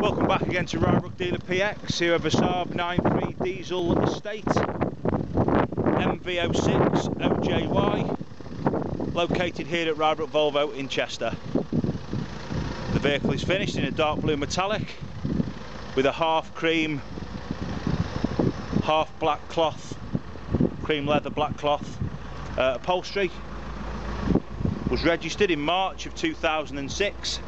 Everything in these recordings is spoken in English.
Welcome back again to Rybrook Dealer PX here at the Saab 93 Diesel Estate MV06 OJY located here at Rybrook Volvo in Chester. The vehicle is finished in a dark blue metallic with a half cream half black cloth cream leather black cloth uh, upholstery. Was registered in March of 2006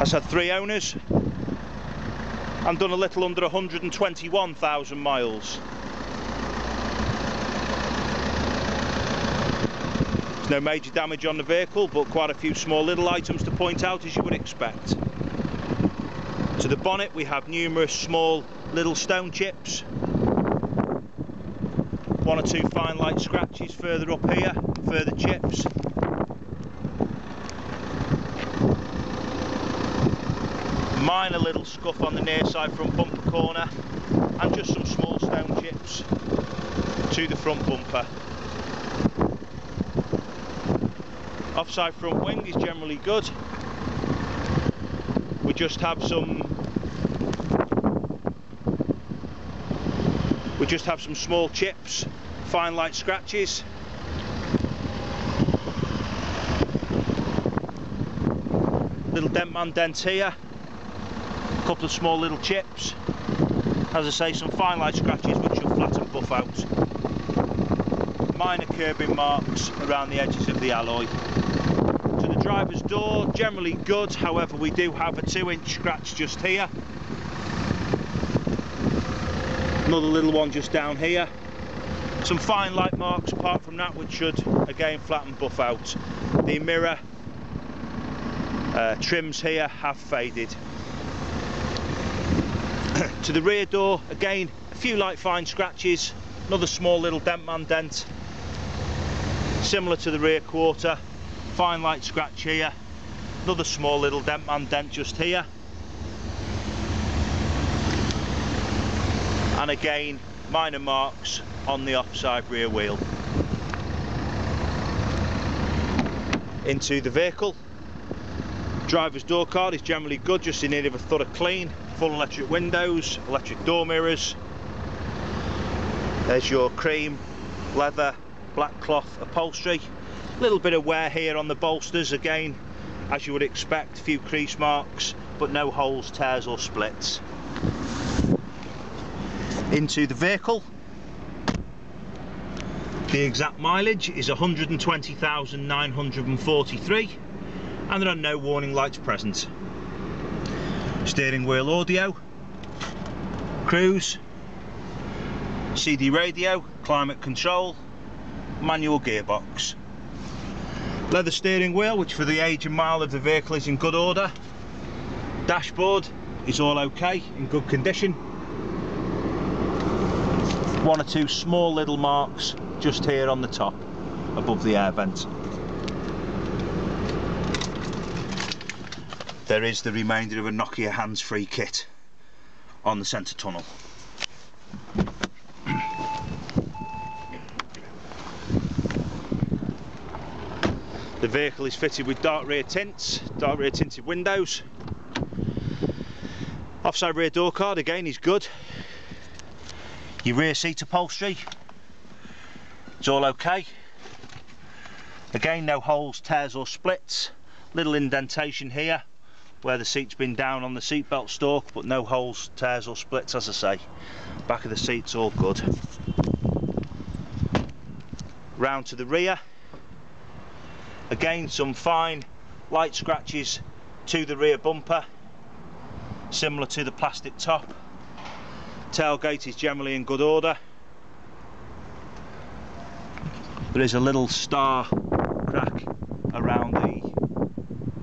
has had three owners and done a little under 121,000 miles. There's no major damage on the vehicle but quite a few small little items to point out as you would expect. To the bonnet we have numerous small little stone chips one or two fine light scratches further up here, further chips minor little scuff on the near side front bumper corner and just some small stone chips to the front bumper. Offside front wing is generally good. We just have some we just have some small chips, fine light scratches. Little dent man dent here couple of small little chips. As I say some fine light scratches which will flatten buff out. Minor curbing marks around the edges of the alloy. To the driver's door generally good however we do have a two inch scratch just here. Another little one just down here. Some fine light marks apart from that which should again flatten buff out. The mirror uh, trims here have faded to the rear door again a few light fine scratches another small little dent man dent similar to the rear quarter fine light scratch here another small little dent man dent just here. And again minor marks on the offside rear wheel. Into the vehicle. Driver's door card is generally good just in need of a thorough clean full electric windows, electric door mirrors. There's your cream, leather, black cloth upholstery. A little bit of wear here on the bolsters again, as you would expect, a few crease marks, but no holes, tears or splits. Into the vehicle. The exact mileage is 120,943 and there are no warning lights present steering wheel audio, cruise, CD radio, climate control, manual gearbox. Leather steering wheel, which for the age and mile of the vehicle is in good order. Dashboard is all okay, in good condition. One or two small little marks just here on the top, above the air vent. There is the remainder of a Nokia hands-free kit on the centre tunnel. The vehicle is fitted with dark rear tints, dark rear tinted windows. Offside rear door card again is good. Your rear seat upholstery, it's all okay. Again no holes, tears or splits. Little indentation here where the seat's been down on the seatbelt stalk but no holes, tears or splits as I say. Back of the seat's all good. Round to the rear. Again some fine light scratches to the rear bumper similar to the plastic top. Tailgate is generally in good order. There is a little star crack around the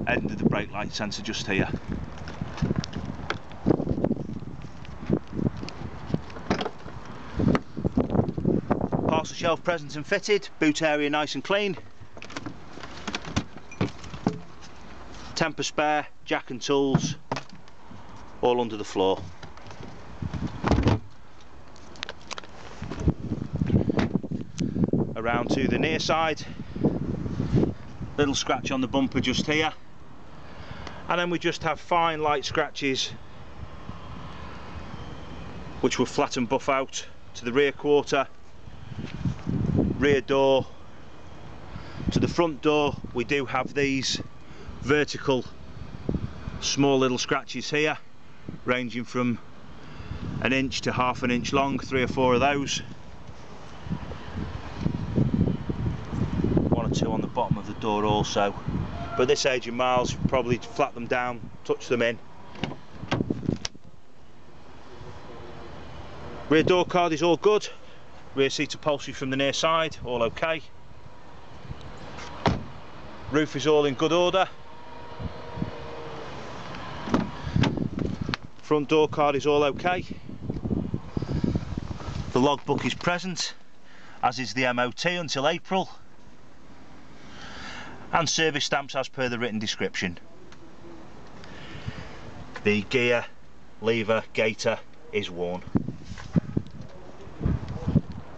end of the brake light sensor just here. Parcel shelf present and fitted, boot area nice and clean. Temper spare, jack and tools, all under the floor. Around to the near side, little scratch on the bumper just here and then we just have fine light scratches which will flatten buff out to the rear quarter rear door. To the front door we do have these vertical small little scratches here ranging from an inch to half an inch long three or four of those. One or two on the bottom of the door also but this age of miles probably flat them down touch them in. Rear door card is all good. Rear seat upholstery from the near side all okay. Roof is all in good order. Front door card is all okay. The logbook is present as is the MOT until April and service stamps as per the written description. The gear lever gator is worn.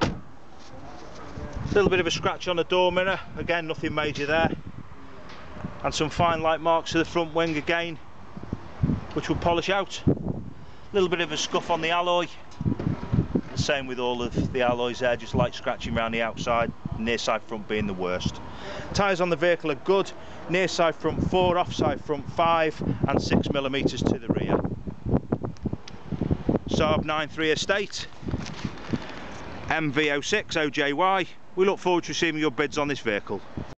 A little bit of a scratch on the door mirror. Again nothing major there. And some fine light marks to the front wing again which will polish out. A little bit of a scuff on the alloy. Same with all of the alloys there just light scratching around the outside near side front being the worst. Tyres on the vehicle are good near side front 4 offside front 5 and 6 millimeters to the rear. Saab 9.3 estate MV06 OJY we look forward to receiving your bids on this vehicle